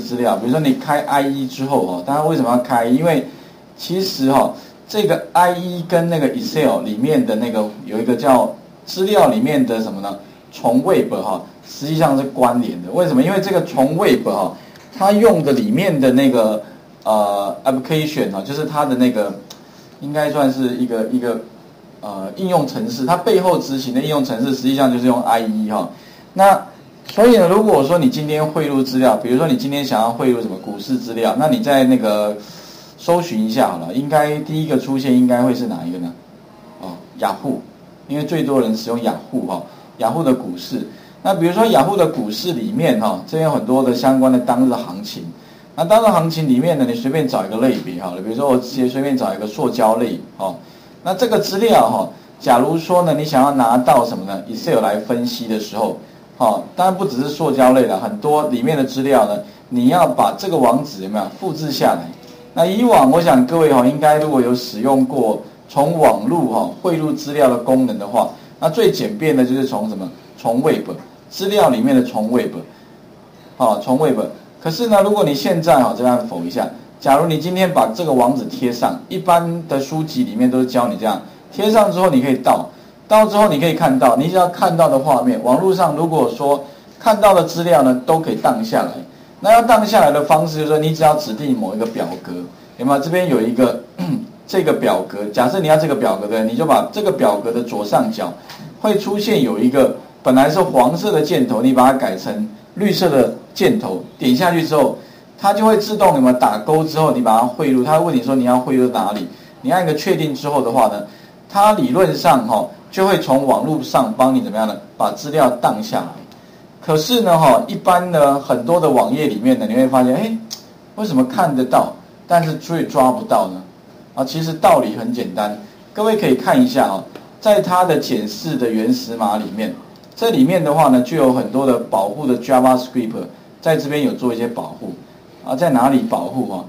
资料，比如说你开 IE 之后哦，大家为什么要开？因为其实哈，这个 IE 跟那个 Excel 里面的那个有一个叫资料里面的什么呢？从 Web 哈，实际上是关联的。为什么？因为这个从 Web 哈，它用的里面的那个呃 application 哈，就是它的那个应该算是一个一个呃应用程式，它背后执行的应用程式实际上就是用 IE 哈。那所以呢，如果说你今天汇入资料，比如说你今天想要汇入什么股市资料，那你在那个搜寻一下好了，应该第一个出现应该会是哪一个呢？哦，雅虎，因为最多人使用雅虎哈，雅虎的股市。那比如说雅虎的股市里面哈，这有很多的相关的当日行情。那当日行情里面呢，你随便找一个类别好了，比如说我直接随便找一个塑胶类哦。那这个资料哈，假如说呢，你想要拿到什么呢？Excel 来分析的时候。好，当然不只是塑胶类的，很多里面的资料呢，你要把这个网址有没有复制下来？那以往我想各位哈，应该如果有使用过从网络哈汇入资料的功能的话，那最简便的就是从什么？从 Web 资料里面的从 Web，好，从 Web。可是呢，如果你现在哈这样否一下，假如你今天把这个网址贴上，一般的书籍里面都是教你这样，贴上之后你可以到。到之后你可以看到，你只要看到的画面，网络上如果说看到的资料呢，都可以荡下来。那要荡下来的方式就是说，你只要指定某一个表格，有没有？这边有一个 这个表格，假设你要这个表格的，你就把这个表格的左上角会出现有一个本来是黄色的箭头，你把它改成绿色的箭头，点下去之后，它就会自动有没有打勾之后，你把它汇入，它会问你说你要汇入哪里？你按一个确定之后的话呢，它理论上哈。就会从网络上帮你怎么样呢？把资料荡下来。可是呢，哈，一般呢，很多的网页里面呢，你会发现，哎，为什么看得到，但是却抓不到呢？啊，其实道理很简单，各位可以看一下啊，在它的检视的原始码里面，这里面的话呢，就有很多的保护的 JavaScript，在这边有做一些保护。啊，在哪里保护啊？